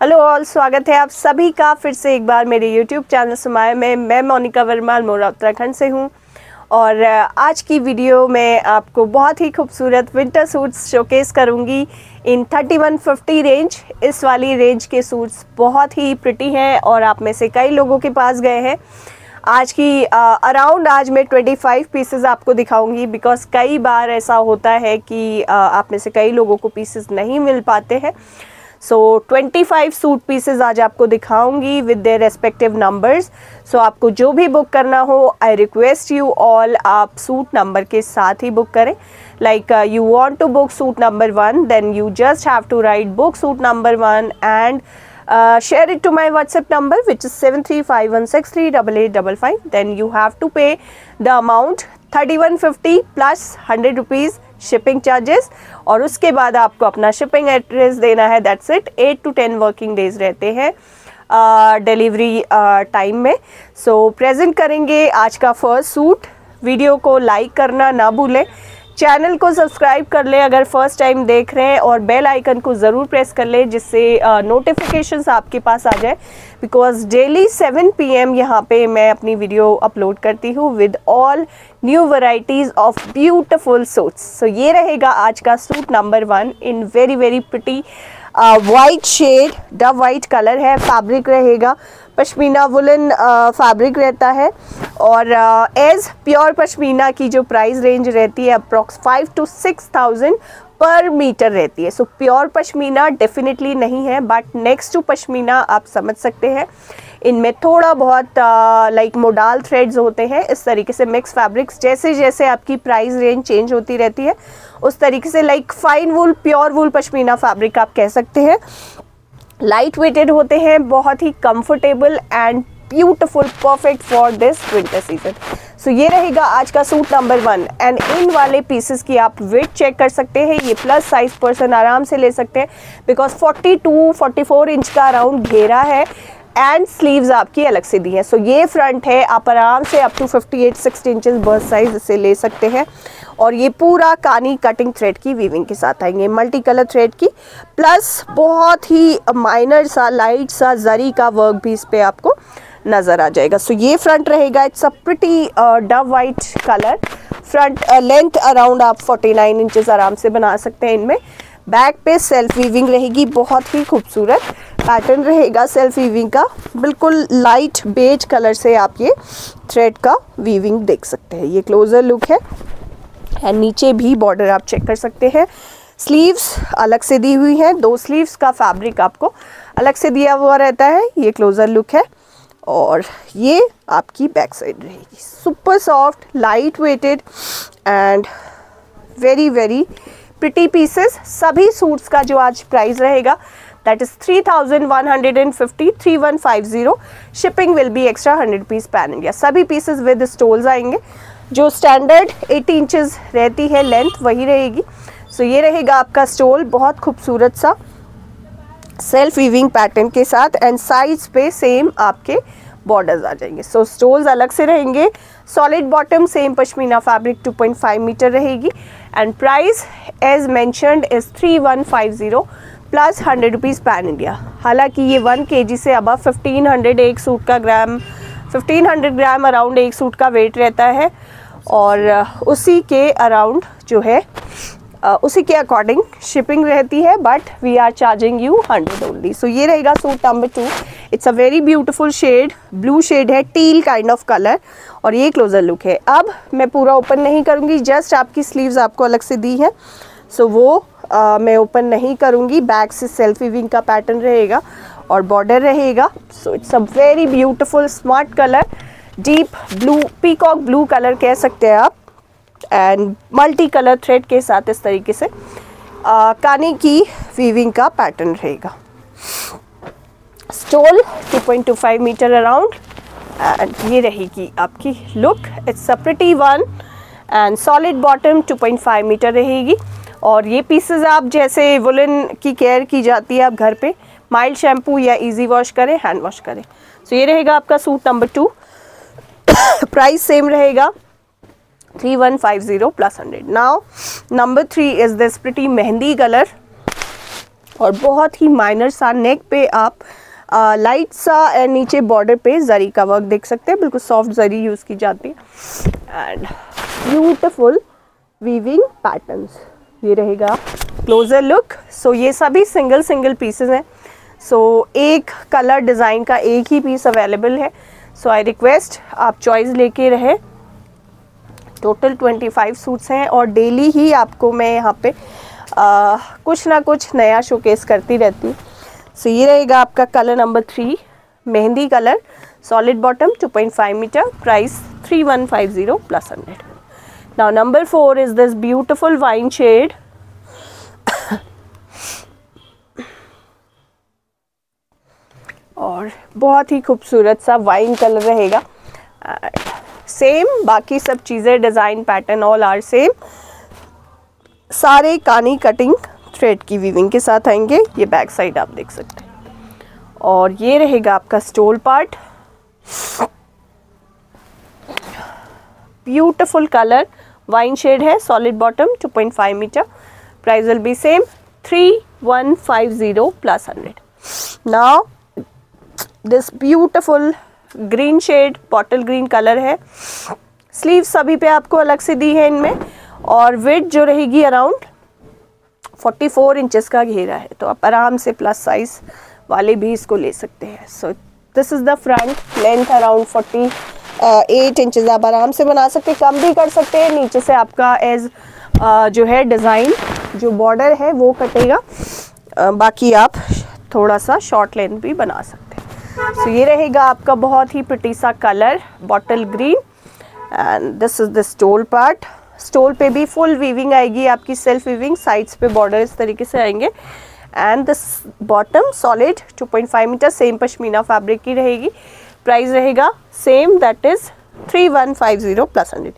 Hello all स्वागत है आप सभी का फिर से एक बार मेरे यूट्यूब चैनल सुमाया में। मैं मोनिका वर्मा अल्मोड़ा उत्तराखंड से हूँ। और आज की वीडियो में आपको बहुत ही खूबसूरत विंटर सूट्स शोकेस करूँगी। इन 3150 रेंज इस वाली रेंज के सूट्स बहुत ही प्रिटी हैं और आप में से कई लोगों के पास गए हैं। आज की अराउंड आज मैं 25 पीसेस आपको दिखाऊँगी बिकॉज़ कई बार ऐसा होता है कि uh, आप में से कई लोगों को पीसेस नहीं मिल पाते हैं। सो so, 25 सूट पीसेज आज आपको दिखाऊँगी with their respective numbers so आपको जो भी बुक करना हो आई रिक्वेस्ट यू ऑल आप सूट नंबर के साथ ही बुक करें. Like you want to book suit number one then you just have to write book suit number one and share it to my whatsapp number which is 7351638855 then you have to pay the amount 3150 plus 100 rupees shipping charges और उसके बाद आपको अपना shipping address देना है that's it eight to ten working days रहते हैं delivery time में. सो so, प्रेजेंट करेंगे आज का फ़र्स्ट सूट वीडियो को लाइक करना ना भूलें. चैनल को सब्सक्राइब कर लें अगर फ़र्स्ट टाइम देख रहे हैं और बेल आइकन को ज़रूर प्रेस कर लें जिससे नोटिफिकेशंस आपके पास आ जाए। बिकॉज़ डेली 7 पीएम यहाँ पे मैं अपनी वीडियो अपलोड करती हूँ with all new varieties of beautiful suits so ये रहेगा आज का suit number one in very very pretty white shade dove white colour है फैब्रिक रहेगा। पश्मीना वुलन फैब्रिक रहता है और एज प्योर पश्मीना की जो प्राइस रेंज रहती है approx five to six thousand per metre रहती है। सो प्योर पश्मीना डेफिनेटली नहीं है बट नेक्स्ट टू पश्मीना आप समझ सकते हैं। इनमें थोड़ा बहुत लाइक मोडाल थ्रेड्स होते हैं। इस तरीके से मिक्स फैब्रिक्स जैसे जैसे आपकी प्राइस रेंज चेंज होती रहती है, उस तरीके से like fine wool pure wool pashmina fabric आप कह सकते हैं। लाइट वेटेड होते हैं, बहुत ही comfortable and beautiful perfect for this winter season so ये रहेगा आज का सूट नंबर वन एंड इन वाले पीसेस की आप वेट चेक कर सकते हैं, ये प्लस साइज़ पर्सन आराम से ले सकते हैं बिकॉज़ 42 44 इंच का अराउंड घेरा है। एंड स्लीव्स आपकी अलग से दी है। सो so, ये फ्रंट है आप आराम से up to 58 sixty inches breadth size इसे ले सकते हैं। और ये पूरा कानी कटिंग थ्रेड की वीविंग के साथ आएँगे मल्टी कलर थ्रेड की। प्लस बहुत ही माइनर सा लाइट सा जरी का वर्क भी इस पर आपको नज़र आ जाएगा। सो so, ये फ्रंट रहेगा it's a pretty dove white colour front length around आप 49 इंचेस आराम से बना सकते हैं इनमें। बैक पे सेल्फ वीविंग रहेगी बहुत ही खूबसूरत। पैटर्न रहेगा सेल्फ वीविंग का। बिल्कुल लाइट बेज कलर से आप ये थ्रेड का वीविंग देख सकते हैं। ये क्लोजर लुक है। एंड नीचे भी बॉर्डर आप चेक कर सकते हैं। स्लीव्स अलग से दी हुई हैं। दो स्लीव्स का फैब्रिक आपको अलग से दिया हुआ रहता है। ये क्लोजर लुक है। और ये आपकी बैक साइड रहेगी। Super soft light weighted and very very pretty pieces सभी सूट्स का जो आज प्राइस रहेगा three one three one five zero shipping will be extra hundred piece pan India सभी पीसेस विद स्टोल्स आएँगे। जो स्टैंडर्ड 80 इंचेस रहती है लेंथ वही रहेगी। सो so ये रहेगा आपका स्टोल बहुत खूबसूरत सा। सेल्फ वीविंग पैटर्न के साथ एंड साइज़ पे सेम आपके बॉर्डर्स आ जाएँगे। सो so, स्टोल्स अलग से रहेंगे। Solid bottom same pashmina fabric 2.5 metre रहेगी। And price as mentioned is 3150 plus hundred rupees pan India हालाँकि ये वन के से अब फिफ्टीन हंड्रेड एक सूट का gram fifteen hundred gram around एक सूट का वेट रहता है और उसी के अराउंड जो है उसी के अकॉर्डिंग शिपिंग रहती है but we are charging you hundred only so ये रहेगा suit number two it's a very beautiful shade blue shade है टील काइंड ऑफ़ कलर और ये क्लोजर लुक है. अब मैं पूरा ओपन नहीं करूँगी जस्ट आपकी स्लीव्स आपको अलग से दी है. सो so वो मैं ओपन नहीं करूँगी। बैक से सेल्फी विंग का पैटर्न रहेगा और बॉर्डर रहेगा। So it's a very beautiful smart colour deep blue peacock blue colour कह सकते हैं आप। एंड मल्टी कलर थ्रेड के साथ इस तरीके से आ, कानी की वीविंग का पैटर्न रहेगा। स्टोल 2.25 मीटर अराउंड एंड ये रहेगी आपकी look it's a pretty one and solid bottom 2.5 metre रहेगी। और ये पीसेस आप जैसे वुलन की केयर की जाती है आप घर पे माइल्ड शैम्पू या इजी वॉश करें हैंड वॉश करें। सो so, ये रहेगा आपका suit number two price same रहेगा 3150 plus 100 now, number 3 is this pretty mehndi colour. और बहुत ही माइनर सा नेक पे आप लाइट सा एंड नीचे बॉर्डर पे जरी का वर्क देख सकते हैं। बिल्कुल सॉफ्ट जरी यूज़ की जाती है। एंड ब्यूटिफुल वीविंग पैटर्न्स ये रहेगा। क्लोजर लुक सो ये सभी सिंगल सिंगल पीसेस हैं। सो so, एक कलर डिज़ाइन का एक ही पीस अवेलेबल है। सो आई रिक्वेस्ट आप चॉइस लेके रहे। टोटल 25 सूट्स हैं और डेली ही आपको मैं यहाँ पे आ, कुछ ना कुछ नया शोकेस करती रहती हूँ। सो so, ये रहेगा आपका colour number three mehndi colour solid bottom 2.5 metre price 3150 plus hundred now number four is this beautiful wine shade और बहुत ही खूबसूरत सा वाइन कलर रहेगा। सेम बाकी सब चीज़ें design pattern all are same सारे कानी कटिंग थ्रेड की वीविंग के साथ आएँगे। ये बैक साइड आप देख सकते हैं। और ये रहेगा आपका stole part beautiful colour wine shade है solid bottom 2.5 metre price will be same 3150 plus 100 now this beautiful green shade bottle green colour है स्लीव सभी पे आपको अलग से दी है इनमें, और वेट जो रहेगी अराउंड 44 इंचेस का घेरा है। तो आप आराम से प्लस साइज़ वाले भी इसको ले सकते हैं। So this is the front length around 48 eight inches आप आराम से बना सकते कम भी कर सकते हैं। नीचे से आपका एज जो है डिज़ाइन जो बॉर्डर है वो कटेगा। बाकी आप थोड़ा सा शॉर्ट लेंथ भी बना सकते हैं। सो so, ये रहेगा आपका बहुत ही प्रटी सा colour bottle green and this is the stole part stole पे भी फुल वीविंग आएगी आपकी सेल्फ वीविंग साइड्स पे बॉर्डर इस तरीके से आएँगे। And this bottom solid 2.5 metre same pashmina fabric की रहेगी। प्राइस रहेगा same that is 3150 plus hundred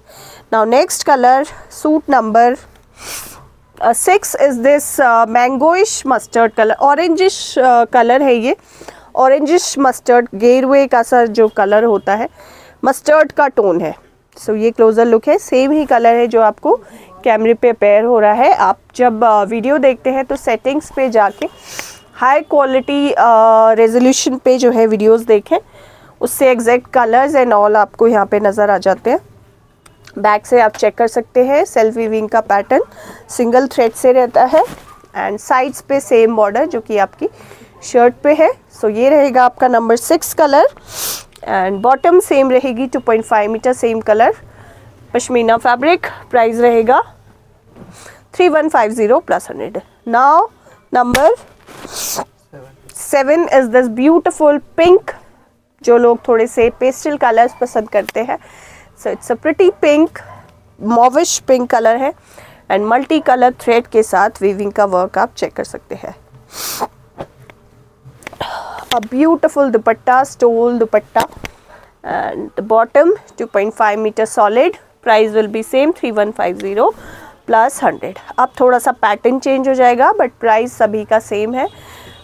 now next colour suit number six is this mangoish mustard colour orangish colour है ये. ऑरेंजिश मस्टर्ड गेरवे का सा जो कलर होता है मस्टर्ड का टोन है. सो so, ये क्लोजर लुक है. सेम ही कलर है जो आपको कैमरे पे पेयर हो रहा है. आप जब वीडियो देखते हैं तो सेटिंग्स पे जाके हाई क्वालिटी रेजोल्यूशन पे जो है वीडियोस देखें. उससे एग्जैक्ट कलर्स एंड ऑल आपको यहाँ पे नज़र आ जाते हैं। बैक से आप चेक कर सकते हैं सेल्फ वीविंग का पैटर्न सिंगल थ्रेड से रहता है एंड साइड्स पे सेम बॉर्डर जो कि आपकी शर्ट पे है। सो so, ये रहेगा आपका number six colour and bottom same रहेगी 2.5 metre same colour pashmina fabric price रहेगा 3150 plus hundred now number seven is this beautiful pink जो लोग थोड़े से पेस्टल कलर्स पसंद करते हैं। So it's a pretty pink mauvish pink colour है। एंड मल्टी कलर थ्रेड के साथ वीविंग का वर्क आप चेक कर सकते हैं। Beautiful dupatta stole dupatta and the bottom 2.5 meter solid price will be same 3150 plus 100 अब थोड़ा सा पैटर्न चेंज हो जाएगा बट प्राइस सभी का सेम है।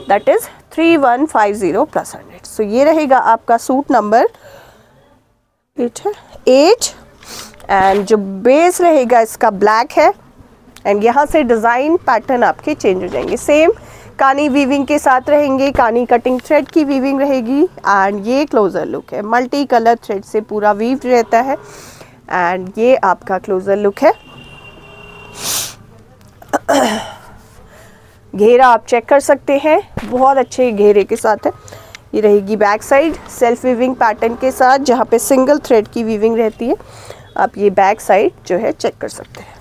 दैट इज़ 3150 प्लस 100 सो ये रहेगा आपका सूट नंबर एट है? एट एंड जो बेस रहेगा, इसका ब्लैक है. एंड यहाँ से डिज़ाइन पैटर्न आपके चेंज हो जाएँगे. सेम कानी वीविंग के साथ रहेंगे. कानी कटिंग थ्रेड की वीविंग रहेगी. एंड ये क्लोज़र लुक है. मल्टी कलर थ्रेड से पूरा वीव रहता है. एंड ये आपका क्लोज़र लुक है. घेरा आप चेक कर सकते हैं। बहुत अच्छे घेरे के साथ है। ये रहेगी back side self weaving pattern के साथ, जहाँ पे सिंगल थ्रेड की वीविंग रहती है। आप ये बैक साइड जो है चेक कर सकते हैं।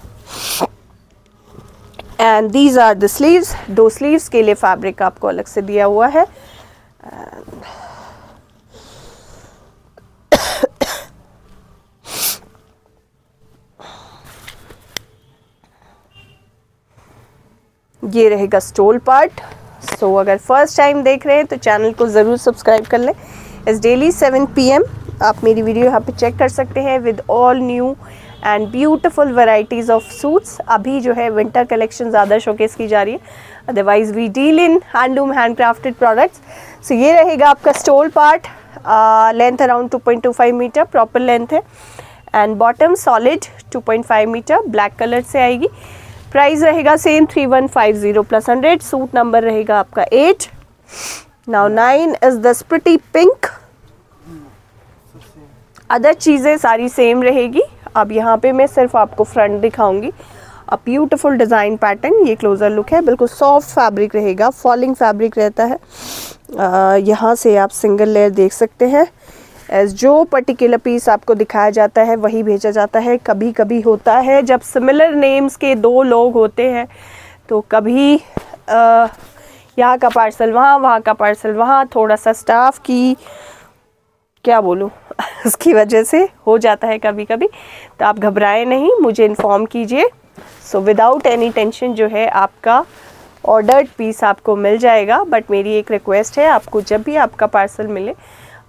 And these are the sleeves दो स्लीव्स के लिए फैब्रिक आपको अलग से दिया हुआ है। ये रहेगा स्टोल पार्ट सो अगर फ़र्स्ट टाइम देख रहे हैं तो चैनल को ज़रूर सब्सक्राइब कर लें. इस डेली 7 पीएम आप मेरी वीडियो यहाँ पे चेक कर सकते हैं with all new and beautiful varieties of suits अभी जो है विंटर कलेक्शन ज़्यादा शोकेस की जा रही है. Otherwise we deal in handloom hand crafted products so ये रहेगा आपका stole part length around 2.25 metre proper length है. And bottom solid 2.5 metre black colour से आएगी. प्राइस रहेगा same three one five zero plus hundred. Suit number रहेगा आपका eight. Now nine is the pretty pink other चीज़ें सारी same रहेगी। अब यहाँ पे मैं सिर्फ़ आपको फ्रंट दिखाऊँगी। अ ब्यूटिफुल डिज़ाइन पैटर्न ये क्लोज़र लुक है। बिल्कुल सॉफ्ट फैब्रिक रहेगा। फॉलिंग फैब्रिक रहता है। यहाँ से आप सिंगल लेयर देख सकते हैं। जो पर्टिकुलर पीस आपको दिखाया जाता है, वही भेजा जाता है। कभी कभी होता है, जब सिमिलर नेम्स के दो लोग होते हैं तो कभी यहाँ का पार्सल वहाँ वहाँ का पार्सल वहाँ थोड़ा सा स्टाफ की, क्या बोलूँ, उसकी वजह से हो जाता है कभी कभी तो आप घबराएँ नहीं, मुझे इन्फॉर्म कीजिए। सो विदाउट एनी टेंशन जो है, आपका ऑर्डर्ड पीस आपको मिल जाएगा। बट मेरी एक रिक्वेस्ट है, आपको जब भी आपका पार्सल मिले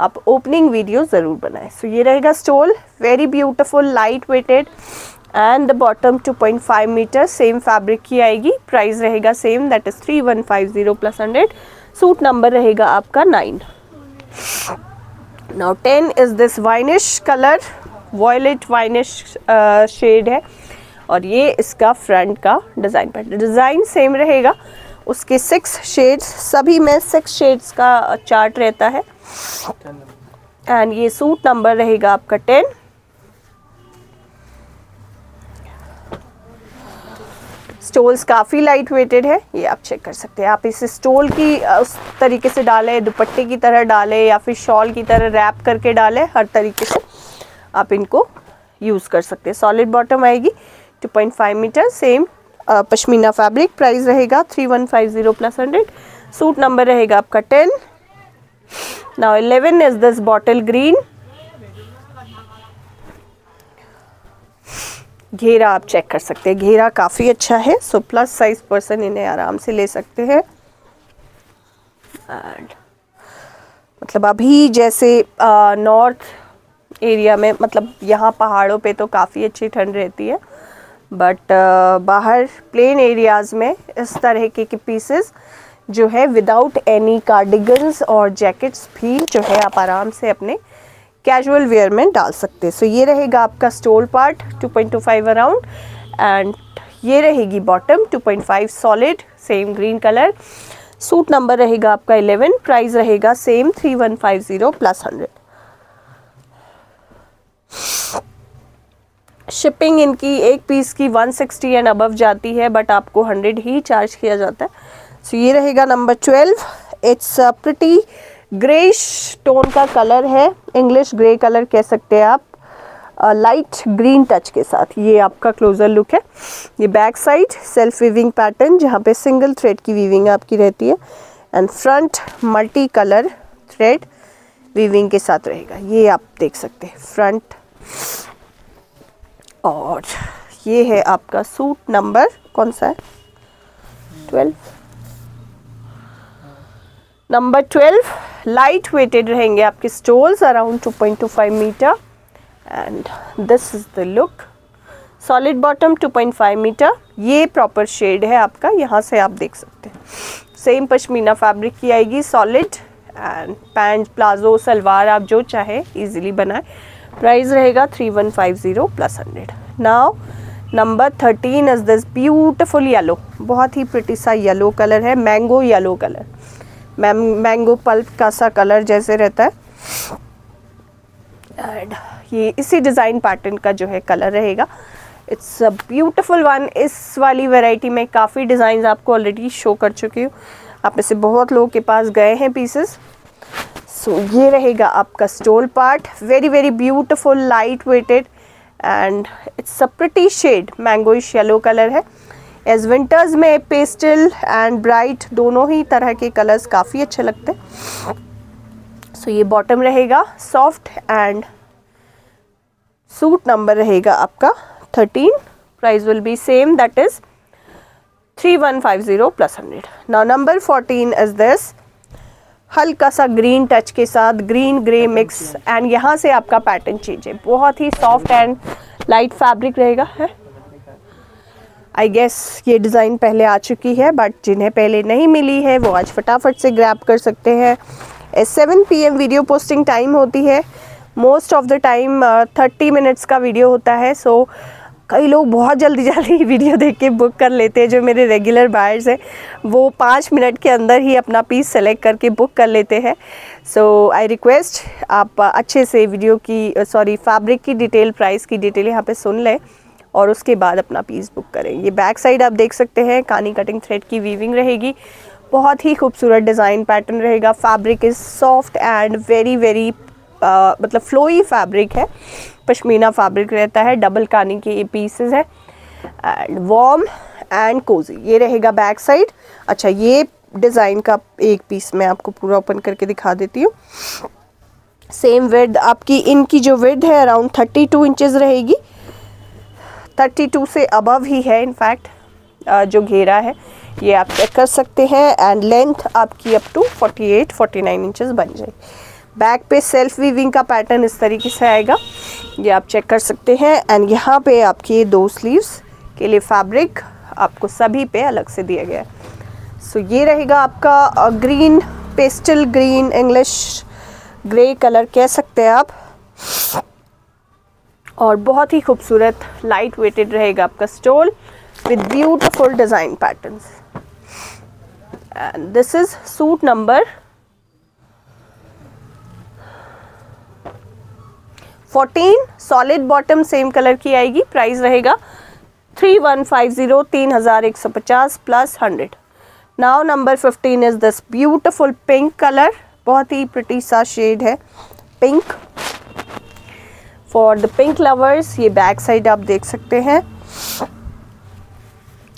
आप ओपनिंग वीडियो ज़रूर बनाएँ। सो so, ये रहेगा stole very beautiful light weighted and the bottom 2.5 metre same fabric की आएगी। प्राइस रहेगा same that is three one five zero plus hundred suit number रहेगा आपका nine now ten is this winish colour violet winish shade है। और ये इसका front का डिज़ाइन पर। डिज़ाइन सेम रहेगा। उसके सिक्स शेड्स सभी में सिक्स शेड्स का चार्ट रहता है। एंड ये सूट नंबर रहेगा आपका टेन स्टोल्स काफ़ी लाइट वेटेड है, ये आप चेक कर सकते हैं। आप इसे स्टोल की उस तरीके से डालें, दुपट्टे की तरह डालें या फिर शॉल की तरह रैप करके डालें, हर तरीके से आप इनको यूज़ कर सकते हैं। सॉलिड बॉटम आएगी 2.5 metre same pashmina fabric price रहेगा 3150 प्लस हंड्रेड सूट नंबर रहेगा आपका 10 now 11 is this bottle green घेरा आप चेक कर सकते हैं। घेरा काफ़ी अच्छा है सो प्लस साइज़ पर्सन इन्हें आराम से ले सकते हैं। एंड मतलब अभी जैसे नॉर्थ एरिया में मतलब यहाँ पहाड़ों पे तो काफ़ी अच्छी ठंड रहती है बट बाहर प्लेन एरियाज़ में इस तरह के, के पीसेस जो है विदाउट एनी कार्डिगन्स और जैकेट्स भी जो है आप आराम से अपने कैजुअल वेयर में डाल सकते हैं। सो so, ये रहेगा आपका स्टोल पार्ट 2.25 अराउंड एंड ये रहेगी bottom 2.5 solid same green colour suit number रहेगा आपका 11 प्राइस रहेगा सेम 3150 प्लस हंड्रेड शिपिंग इनकी एक पीस की 160 एंड अबव जाती है बट आपको 100 ही चार्ज किया जाता है। सो ये रहेगा number 12 it's pretty greyish tone का कलर है. इंग्लिश ग्रे कलर कह सकते हैं आप. लाइट ग्रीन टच के साथ. ये आपका क्लोजर लुक है. ये back side self weaving pattern जहाँ पे सिंगल थ्रेड की वीविंग आपकी रहती है. And front multi colour thread weaving के साथ रहेगा. ये आप देख सकते हैं. फ्रंट और ये है आपका सूट नंबर कौन सा है? Twelve number twelve light weighted रहेंगे आपके stoles around 2.25 metre and this is the look solid bottom 2.5 metre ये प्रॉपर शेड है आपका, यहाँ से आप देख सकते हैं। सेम पश्मीना फैब्रिक की आएगी solid and pant palazzo salwar, आप जो चाहे इजीली बनाए। प्राइस रहेगा three one five zero plus hundred now number thirteen is this beautiful yellow बहुत ही प्रिटी येलो कलर है mango yellow colour mango pulp का सा कलर जैसे रहता है। एंड ये इसी डिज़ाइन पैटर्न का जो है कलर रहेगा। इट्स अ ब्यूटिफुल वन इस वाली वैरायटी में काफ़ी डिज़ाइन आपको ऑलरेडी शो कर चुकी हूँ। आप में से बहुत लोगों के पास गए हैं पीसेस सो so, ये रहेगा आपका stole part very very beautiful light weighted and it's a pretty shade mangoish yellow colour है। एज विंटर्स में पेस्टल एंड ब्राइट दोनों ही तरह के कलर्स काफ़ी अच्छे लगते हैं। सो ये बॉटम रहेगा सॉफ्ट एंड सूट नंबर रहेगा आपका thirteen price will be same that is three one five zero plus hundred now number fourteen is this हल्का सा ग्रीन टच के साथ ग्रीन ग्रे मिक्स एंड यहाँ से आपका पैटर्न चेंज है। बहुत ही सॉफ्ट एंड लाइट फैब्रिक रहेगा है? आई गेस ये डिज़ाइन पहले आ चुकी है बट जिन्हें पहले नहीं मिली है, वो आज फटाफट से ग्रैप कर सकते हैं। Seven P video posting time होती है। Most of the time thirty minutes का वीडियो होता है सो कई लोग बहुत जल्दी जल्दी वीडियो देख के बुक कर लेते हैं, जो मेरे रेगुलर बायर्स हैं। वो पाँच मिनट के अंदर ही अपना पीस सेलेक्ट करके बुक कर लेते हैं। सो आई रिक्वेस्ट आप अच्छे से वीडियो की सॉरी फैब्रिक की डिटेल प्राइस की डिटेल यहाँ पे सुन लें। और उसके बाद अपना पीस बुक करें। ये बैक साइड आप देख सकते हैं, कानी कटिंग थ्रेड की वीविंग रहेगी। बहुत ही खूबसूरत डिज़ाइन पैटर्न रहेगा। Fabric is soft and very very मतलब फ्लोई फैब्रिक है। पश्मीना फैब्रिक रहता है। डबल कानी के ये पीसेस है। एंड वॉर्म एंड कोजी ये रहेगा बैक साइड अच्छा ये डिज़ाइन का एक पीस मैं आपको पूरा ओपन करके दिखा देती हूँ। सेम विड आपकी, इनकी जो विड है अराउंड थर्टी टू इंचज़ रहेगी। थर्टी टू से अबव ही है इनफैक्ट जो घेरा है, ये आप चेक कर सकते हैं एंड लेंथ आपकी अप टू 48 49 इंचेस बन जाएगी। बैक पे सेल्फ वीविंग का पैटर्न इस तरीके से आएगा, ये आप चेक कर सकते हैं एंड यहाँ पे आपकी दो स्लीव्स के लिए फैब्रिक आपको सभी पे अलग से दिया गया है। सो ये रहेगा आपका green pastel green English grey colour कह सकते हैं आप। और बहुत ही खूबसूरत लाइट वेटेड रहेगा आपका stole with beautiful design patterns and this is suit number 14 solid bottom same colour की आएगी. प्राइस रहेगा थ्री वन फाइव ज़ीरो तीन हज़ार एक सौ पचास plus hundred now number fifteen is this beautiful pink colour बहुत ही प्रिटी सा शेड है. Pink for the pink lovers ये बैक साइड आप देख सकते हैं।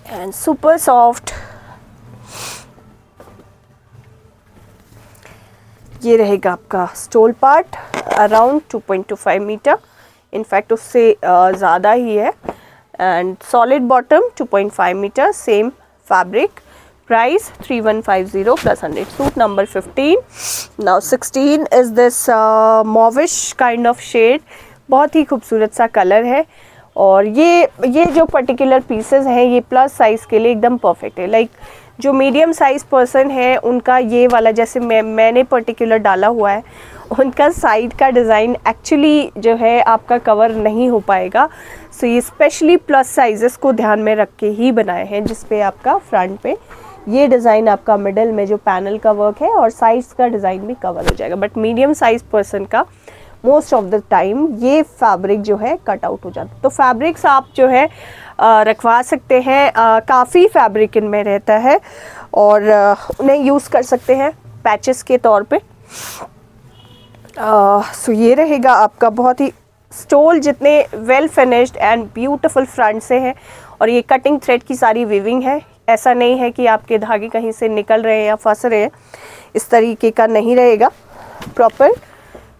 एंड सुपर सॉफ्ट ये रहेगा आपका stole part around 2.25 metre in fact उससे ज़्यादा ही है। And solid bottom 2.5 metre same fabric price 3150 plus hundred suit number 15 now 16 is this mauvish kind of shade बहुत ही खूबसूरत सा कलर है और ये ये जो पर्टिकुलर पीसेस हैं, ये प्लस साइज़ के लिए एकदम परफेक्ट है। लाइक जो मीडियम साइज़ पर्सन है, उनका ये वाला, जैसे मैं, मैंने पर्टिकुलर डाला हुआ है, उनका साइड का डिज़ाइन एक्चुअली जो है, आपका कवर नहीं हो पाएगा। सो ये स्पेशली प्लस साइजेस को ध्यान में रख के ही बनाए हैं, जिस पे आपका फ्रंट पे ये डिज़ाइन आपका मिडल में जो पैनल का वर्क है, और साइज़ का डिज़ाइन भी कवर हो जाएगा। बट मीडियम साइज़ पर्सन का मोस्ट ऑफ़ द टाइम ये फैब्रिक जो है कट आउट हो जाता है। तो फैब्रिक्स आप जो है रखवा सकते हैं। काफ़ी फैब्रिक इनमें रहता है और उन्हें यूज़ कर सकते हैं पैचेस के तौर पे। सो ये रहेगा आपका बहुत ही स्टोल जितने well finished and beautiful front से हैं और ये कटिंग थ्रेड की सारी विविंग है। ऐसा नहीं है कि आपके धागे कहीं से निकल रहे हैं या फंस रहे हैं। इस तरीके का नहीं रहेगा। प्रॉपर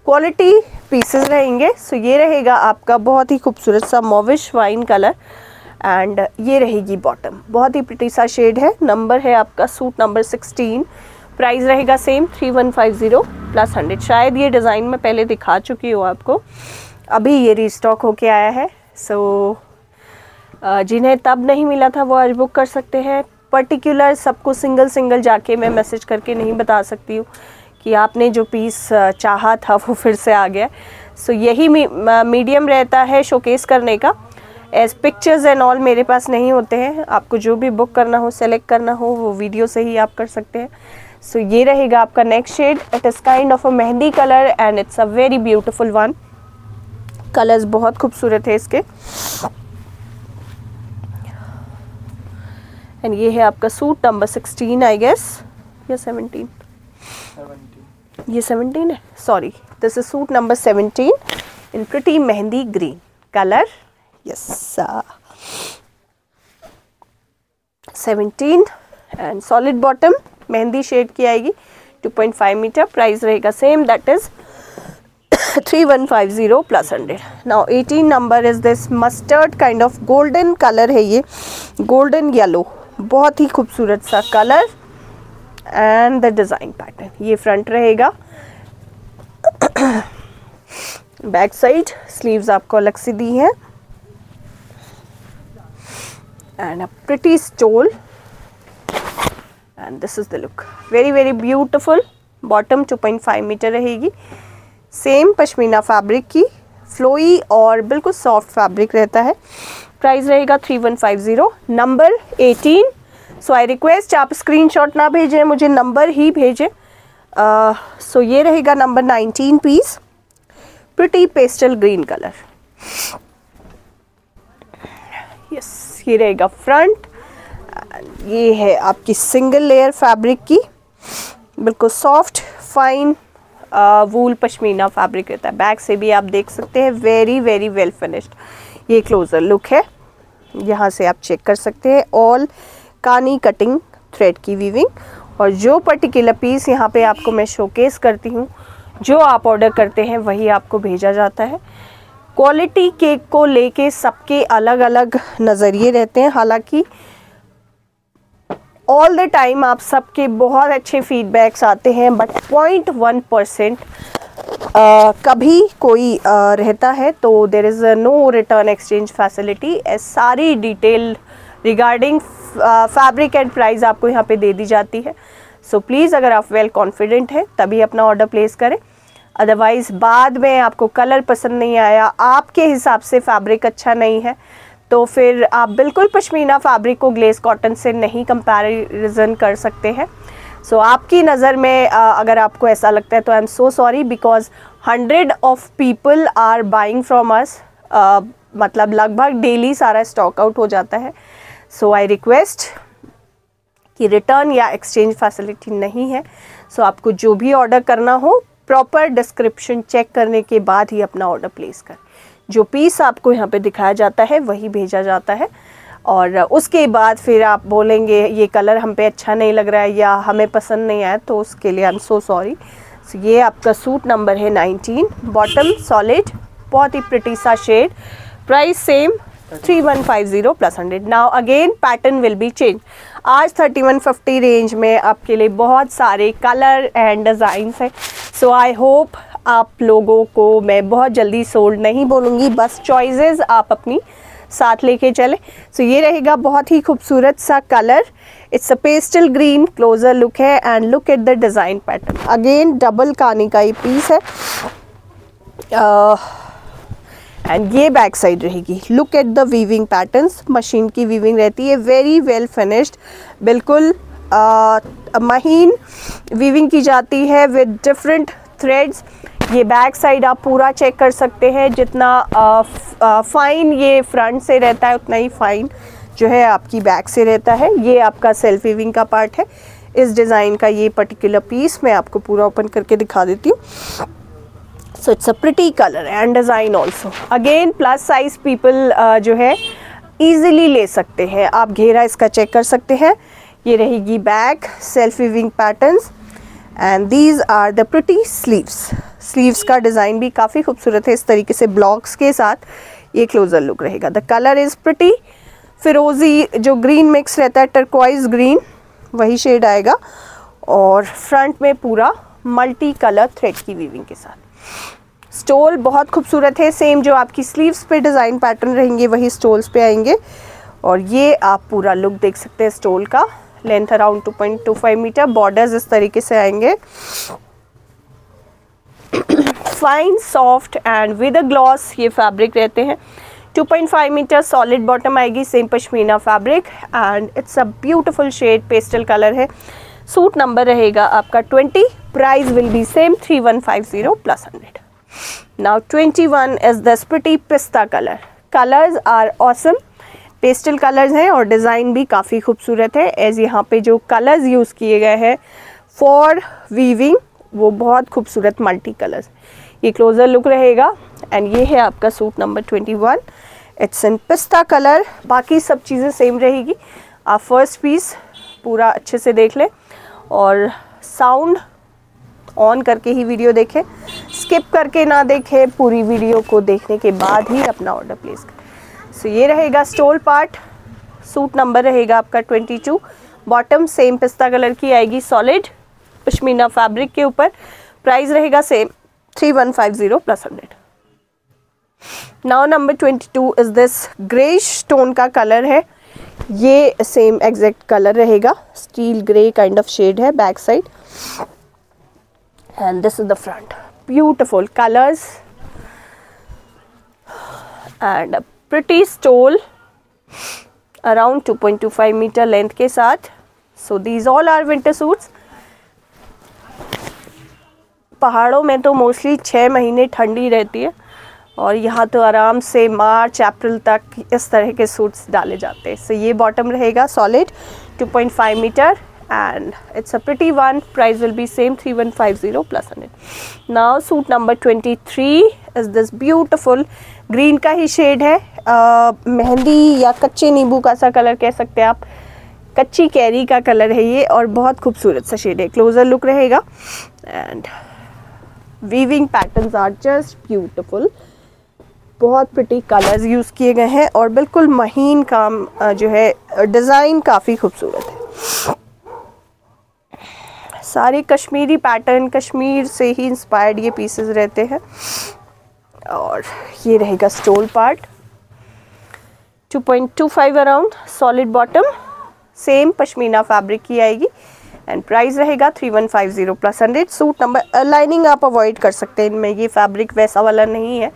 क्वालिटी पीसेस रहेंगे। सो ये रहेगा आपका बहुत ही खूबसूरत सा मोविश वाइन कलर एंड ये रहेगी बॉटम बहुत ही प्रिटी सा शेड है। नंबर है आपका सूट नंबर 16 प्राइस रहेगा सेम 3150 प्लस हंड्रेड शायद ये डिज़ाइन में पहले दिखा चुकी हूँ आपको। अभी ये रीस्टॉक होके आया है। सो so, जिन्हें तब नहीं मिला था वो आज बुक कर सकते हैं। पर्टिकुलर सबको सिंगल सिंगल जाके मैं मैसेज करके नहीं बता सकती हूँ। कि आपने जो पीस चाहा था वो फिर से आ गया। सो so, यही मीडियम रहता है शोकेस करने का। एज पिक्चर्स एंड ऑल मेरे पास नहीं होते हैं। आपको जो भी बुक करना हो सेलेक्ट करना हो वो वीडियो से ही आप कर सकते हैं। सो so, ये रहेगा आपका next shade it is kind of a mehndi colour and it's a very beautiful one colours बहुत खूबसूरत है इसके। एंड ये है आपका suit number sixteen I guess या सेवनटीन ये सेवनटीन है? Sorry this is suit number seventeen in pretty mehndi green colour uh, 17 and solid bottom mehndi shade की आएगी. 2.5 मीटर प्राइस रहेगा same that is 3150 plus hundred now 18 number is this mustard kind of golden colour है ये. Golden yellow बहुत ही खूबसूरत सा colour and the design pattern ये फ्रंट रहेगा। बैक साइड स्लीव्स आपको अलग से दी हैं। And a pretty stole and this is the look. Very very beautiful bottom 2.5 metre रहेगी। सेम पश्मीना फैब्रिक की। फ्लोई और बिल्कुल सॉफ्ट फैब्रिक रहता है। प्राइस रहेगा three one five zero number eighteen so I request आप स्क्रीनशॉट ना भेजें मुझे नंबर ही भेजें। सो uh, so ये रहेगा number nineteen piece pretty pastel green colour yes ये रहेगा फ्रंट ये है आपकी सिंगल लेयर फैब्रिक की। बिल्कुल soft fine wool pashmina fabric रहता है। बैक से भी आप देख सकते हैं वेरी वेरी वेल फिनिश्ड ये क्लोज़र लुक है। यहाँ से आप चेक कर सकते हैं। ऑल कानी कटिंग थ्रेड की वीविंग और जो पर्टिकुलर पीस यहाँ पे आपको मैं शोकेस करती हूँ जो आप ऑर्डर करते हैं वही आपको भेजा जाता है। क्वालिटी केक को लेके सबके अलग अलग नज़रिए रहते हैं। हालाँकि ऑल द टाइम आप सबके बहुत अच्छे फीडबैक्स आते हैं बट पॉइंट वन परसेंट कभी कोई uh, रहता है तो there is no return exchange facility सारी detail regarding fabric and price आपको यहाँ पे दे दी जाती है। सो so, प्लीज़ अगर आप वेल कॉन्फिडेंट हैं तभी अपना ऑर्डर प्लेस करें। अदरवाइज़ बाद में आपको कलर पसंद नहीं आया आपके हिसाब से फैब्रिक अच्छा नहीं है तो फिर आप बिल्कुल पश्मीना फैब्रिक को ग्लेस कॉटन से नहीं कंपैरिजन कर सकते हैं। सो so, आपकी नज़र में अगर आपको ऐसा लगता है तो I am so sorry because hundred of people are buying from us मतलब लगभग डेली सारा स्टॉक आउट हो जाता है। सो आई रिक्वेस्ट कि रिटर्न या एक्सचेंज फैसिलिटी नहीं है। सो so, आपको जो भी ऑर्डर करना हो प्रॉपर डिस्क्रिप्शन चेक करने के बाद ही अपना ऑर्डर प्लेस करें। जो पीस आपको यहाँ पे दिखाया जाता है वही भेजा जाता है। और उसके बाद फिर आप बोलेंगे ये कलर हम पे अच्छा नहीं लग रहा है या हमें पसंद नहीं आया तो उसके लिए आई एम सो सॉरी ये आपका सूट नंबर है 19 बॉटम सॉलिड बहुत ही प्रिटी सा shade price same 3150 plus hundred. Now again pattern will be change आज 3150 रेंज में आपके लिए बहुत सारे कलर एंड डिज़ाइंस हैं। सो आई होप आप लोगों को मैं बहुत जल्दी सोल्ड नहीं बोलूँगी। बस चॉइसेस आप अपनी साथ लेके चले। सो so, ये रहेगा बहुत ही खूबसूरत सा colour it's a pastel green closer look है and look at the design pattern again double kani का ये पीस है। एंड ये बैक साइड रहेगी। Look at the weaving patterns machine की वीविंग रहती है। वेरी वेल फिनिश्ड बिल्कुल महीन वीविंग की जाती है विद डिफरेंट थ्रेड्स ये बैक साइड आप पूरा चेक कर सकते हैं। जितना फाइन ये फ्रंट से रहता है, उतना ही फाइन जो है आपकी बैक से रहता है। ये आपका सेल्फ वीविंग का पार्ट है। इस डिज़ाइन का ये पर्टिकुलर पीस मैं आपको पूरा ओपन करके दिखा देती हूँ। So it's a pretty colour and design also again plus size people जो है ईजिली ले सकते हैं। आप घेरा इसका चेक कर सकते हैं। ये रहेगी back self weaving patterns and these are the pretty sleeves sleeves का डिज़ाइन भी काफ़ी खूबसूरत है इस तरीके से ब्लॉक्स के साथ। ये क्लोजर लुक रहेगा। द कलर इज़ प्रिटी फिरोज़ी, जो ग्रीन मिक्स रहता है टर्कवाइज ग्रीन वही शेड आएगा। और फ्रंट में पूरा मल्टी कलर थ्रेड की वीविंग के साथ। स्टोल बहुत खूबसूरत है सेम जो आपकी स्लीव्स पे डिज़ाइन पैटर्न रहेंगे, वही स्टोल्स पे आएँगे। और ये आप पूरा लुक देख सकते हैं स्टोल का। लेंथ अराउंड 2.25 मीटर बॉर्डर्स इस तरीके से आएँगे। Fine soft and with a gloss ये फैब्रिक रहते हैं। 2.5 मीटर सॉलिड बॉटम आएगी same pashmina fabric and it's a beautiful shade pastel colour है। सूट नंबर रहेगा आपका 20 price will be same 3150 plus 100 now 21 is the pretty pista colour colours are awesome pastel colours हैं और design भी काफ़ी खूबसूरत है। एज यहाँ पे जो कलर्स यूज़ किए गए हैं फॉर वीविंग वो बहुत खूबसूरत मल्टी कलर्स ये क्लोज़र लुक रहेगा। एंड ये है आपका suit number twenty one it's in pista colour बाकी सब चीज़ें सेम रहेगी। आप फ़र्स्ट पीस पूरा अच्छे से देख लें। और साउंड ऑन करके ही वीडियो देखें। स्किप करके ना देखें, पूरी वीडियो को देखने के बाद ही अपना ऑर्डर प्लेस करें। सो ये रहेगा स्टोल पार्ट सूट नंबर रहेगा आपका 22 बॉटम सेम पिस्ता कलर की आएगी सॉलिड पश्मीना फैब्रिक के ऊपर। प्राइस रहेगा same 3150 plus hundred now number 22 is this grey stone का कलर है। ये सेम एग्जैक्ट कलर रहेगा। Steel grey kind of shade है back side and this is the front beautiful colours and pretty stole. Around 2.25 metre length के साथ so these all are winter suits पहाड़ों में तो मोस्टली छः महीने ठंडी रहती है। और यहाँ तो आराम से मार्च अप्रैल तक इस तरह के सूट्स डाले जाते हैं। सो so, ये बॉटम रहेगा solid 2.5 metre and it's a pretty one, price will be same 3150 plus 100 now, suit number 23 is this beautiful green का ही शेड है मेहंदी या कच्चे नींबू का सा कलर कह सकते हैं आप कच्ची कैरी का कलर है ये और बहुत खूबसूरत सा शेड है क्लोजर लुक रहेगा and weaving patterns are just बहुत प्रिटी कलर्स यूज़ किए गए हैं और बिल्कुल महीन काम जो है डिज़ाइन काफ़ी खूबसूरत है। सारे कश्मीरी पैटर्न कश्मीर से ही इंस्पायर्ड ये पीसेस रहते हैं। और ये रहेगा stole part 2.25 around solid bottom same pashmina fabric की आएगी। एंड प्राइस रहेगा 3150 plus hundred suit number lining आप अवॉइड कर सकते हैं। इनमें ये फैब्रिक वैसा वाला नहीं है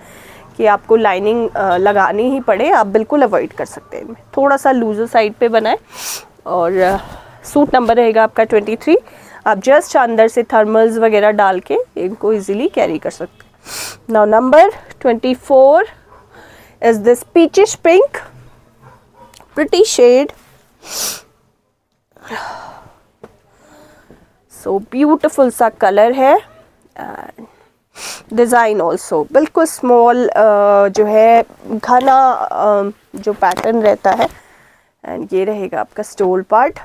कि आपको लाइनिंग लगानी ही पड़े। आप बिल्कुल अवॉइड कर सकते हैं। थोड़ा सा लूजर साइड पे बनाए। और सूट नंबर रहेगा आपका 23 आप जस्ट अंदर से थर्मल्स वगैरह डाल के इनको इजीली कैरी कर सकते now number twenty four is this peachish pink pretty shade so beautiful सा कलर है डिज़ाइन ऑल्सो बिल्कुल स्मॉल जो है, घना जो पैटर्न रहता है। एंड ये रहेगा आपका stole part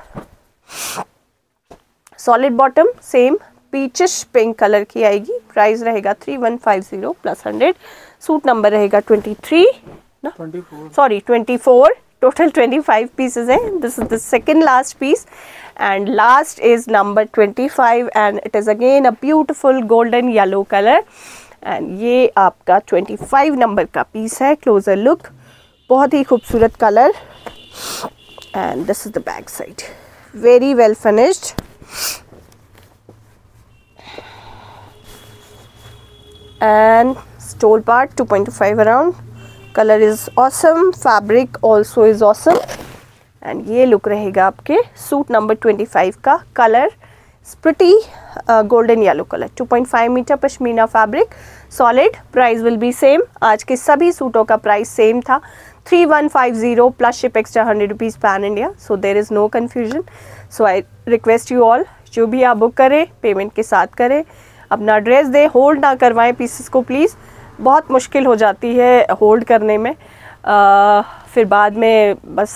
solid bottom same peachish pink colour की आएगी। प्राइस रहेगा three one five zero plus hundred suit number रहेगा ट्वेंटी थ्री ना? Sorry twenty four total twenty five pieces हैं। This is the second last piece and last is number twenty five and it is again a beautiful golden yellow colour and ये आपका twenty five number का piece है। Closer look बहुत ही खूबसूरत colour and this is the back side very well finished and stole part 2.5 around. Color is awesome. Fabric also is awesome. And ये look रहेगा आपके सूट नंबर 25 का colour pretty uh, golden yellow color. 2.5 metre pashmina fabric solid price will be same आज के सभी सूटों का price same था. 3150 plus ship extra hundred rupees pan India so there is no confusion so I request you all जो भी आप book करें पेमेंट के साथ करें अपना एड्रेस दें होल्ड ना करवाएँ पीसेस को प्लीज़ बहुत मुश्किल हो जाती है होल्ड करने में। आ, फिर बाद में बस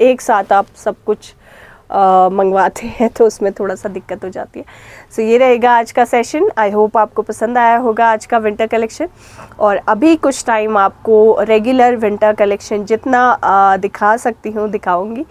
एक साथ आप सब कुछ मंगवाते हैं तो उसमें थोड़ा सा दिक्कत हो जाती है। सो so, ये रहेगा आज का सेशन आई होप आपको पसंद आया होगा आज का विंटर कलेक्शन और अभी कुछ टाइम आपको रेगुलर विंटर कलेक्शन जितना आ, दिखा सकती हूँ दिखाऊँगी।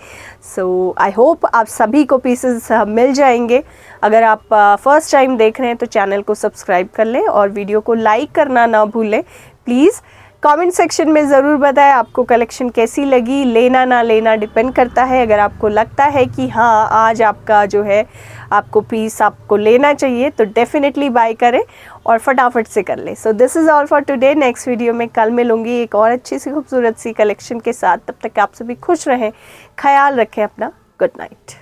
सो आई होप आप सभी को पीसेस मिल जाएँगे। अगर आप फ़र्स्ट टाइम देख रहे हैं तो चैनल को सब्सक्राइब कर लें और वीडियो को लाइक करना ना भूलें। प्लीज़ कमेंट सेक्शन में ज़रूर बताएँ आपको कलेक्शन कैसी लगी। लेना ना लेना डिपेंड करता है। अगर आपको लगता है कि हाँ आज आपका जो है, आपको पीस आपको लेना चाहिए तो डेफिनेटली बाय करें और फटाफट से कर लें। So this is all for today next video में कल मिलूँगी एक और अच्छी सी खूबसूरत सी कलेक्शन के साथ। तब तक आप सभी खुश रहें, ख्याल रखें अपना। Good night